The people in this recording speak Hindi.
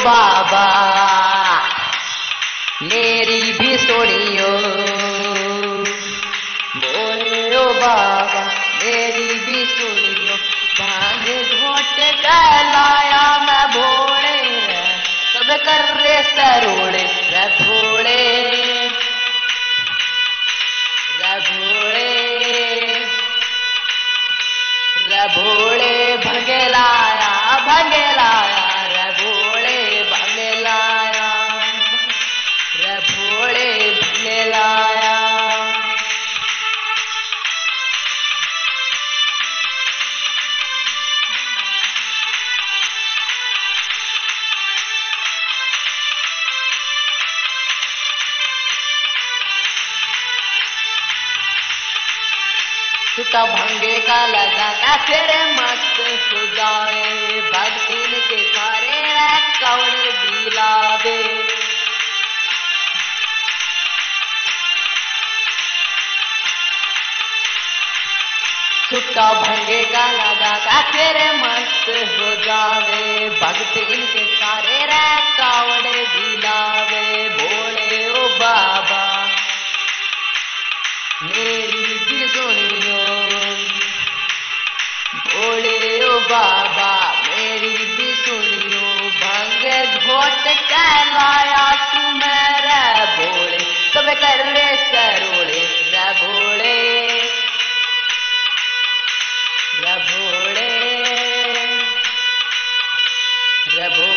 बाबा। मेरी भी सुनियो। बोले बाबा, मेरी भी सुनियो। भाँग घोट लाया मैं भोले। सब कर रे सरोड़े रे भोले। रे भोले। रे भोले छुटा भंगे का लगा का फिर मस्त हो जाए भक्तिन के सारे कौड़ दिलावे। सुता भंगे का लगा का फिर मस्त हो जावे भक्त इनके सारे रे कावड़ दिलावे। भोले ओ बाबा, मेरी बाबा, मेरी भी सुन लो, भंग घोट कहलाया तुम्हारा भोले तब कर रे सरोड़े, रभोड़े रभोड़े रभोड़े।